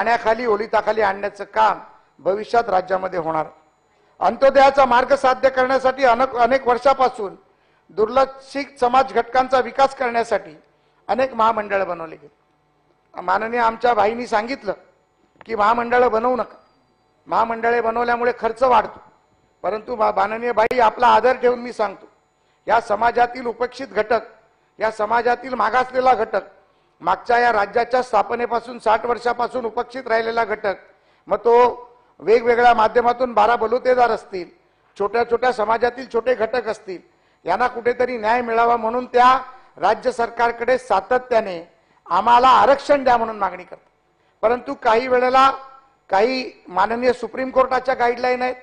पाण्याखाली ओलिताखाली आणण्याचं काम भविष्यात राज्यामध्ये होणार. अंत्योदयाचा मार्ग साध्य करण्यासाठी अनेक अनेक वर्षापासून दुर्लक्षित समाज घटकांचा विकास करण्यासाठी अनेक महामंडळं बनवली गेली. माननीय आमच्या भाईनी सांगितलं की महामंडळं बनवू नका. महामंडळे बनवल्यामुळे खर्च वाढतो. परंतु मा- माननीय बाई आपला आदर ठेवून मी सांगतो या समाजातील उपेक्षित घटक या समाजातील मागासलेला घटक मागच्या या राज्याच्या स्थापनेपासून साठ वर्षापासून उपक्षित राहिलेला घटक मग तो वेगवेगळ्या माध्यमातून बारा बलुतेदार असतील छोट्या छोट्या समाजातील छोटे घटक असतील यांना कुठेतरी न्याय मिळावा म्हणून त्या राज्य सरकारकडे सातत्याने आम्हाला आरक्षण द्या म्हणून मागणी करतात. परंतु काही वेळेला काही माननीय सुप्रीम कोर्टाच्या गाईडलाईन आहेत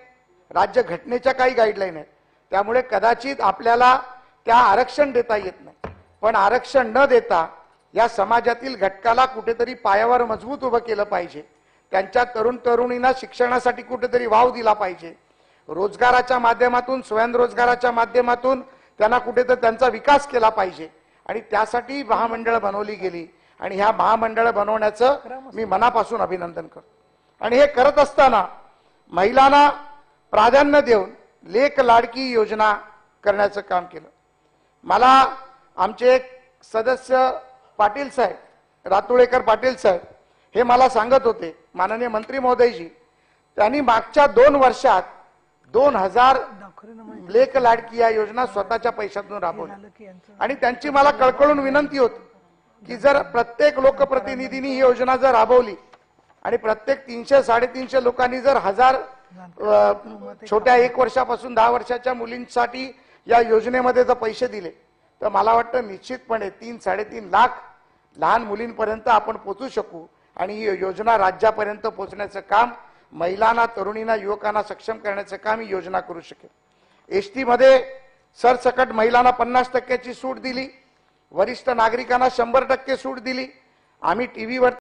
राज्य घटनेच्या काही गाईडलाईन आहेत. त्यामुळे कदाचित आपल्याला त्या आरक्षण देता येत नाही. पण आरक्षण न देता या समाजातील घटकाला कुठेतरी पायावर मजबूत उभं केलं पाहिजे. त्यांच्या तरुण तरुणींना शिक्षणासाठी कुठेतरी वाव दिला पाहिजे. रोजगाराच्या माध्यमातून स्वयंरोजगाराच्या माध्यमातून त्यांना कुठेतरी त्यांचा विकास केला पाहिजे. आणि त्यासाठी महामंडळ बनवली गेली. आणि ह्या महामंडळ बनवण्याचं मी मनापासून अभिनंदन करतो. आणि हे करत असताना महिलांना प्राधान्य देऊन लेख लाडकी योजना करण्याचं काम केलं. मला आमचे एक सदस्य पाटील साहेब रातुळेकर पाटील साहेब हे मला सांगत होते माननीय मंत्री महोदयजी. त्यांनी मागच्या दोन वर्षात दोन हजार लेख लाडकी या योजना स्वतःच्या पैशातून राबवल्या. आणि त्यांची मला कळकळून विनंती होती की जर प्रत्येक लोकप्रतिनिधींनी ही योजना जर राबवली आणि प्रत्येक तीनशे साडेतीनशे लोकांनी जर हजार छोट्या एक वर्षापासून दहा वर्षाच्या मुलींसाठी या योजनेमध्ये जर पैसे दिले तर मला वाटतं निश्चितपणे तीन साडेतीन लाख लहान मुलींपर्यंत आपण पोचू शकू आणि ही योजना राज्यापर्यंत पोचण्याचं काम महिलांना तरुणींना युवकांना सक्षम करण्याचं काम ही योजना करू शकेल. एस टीमध्ये सरसकट महिलांना पन्नास टक्क्याची सूट दिली वरिष्ठ नागरिकांना शंभर टक्के सूट दिली. आम्ही टी व्हीवर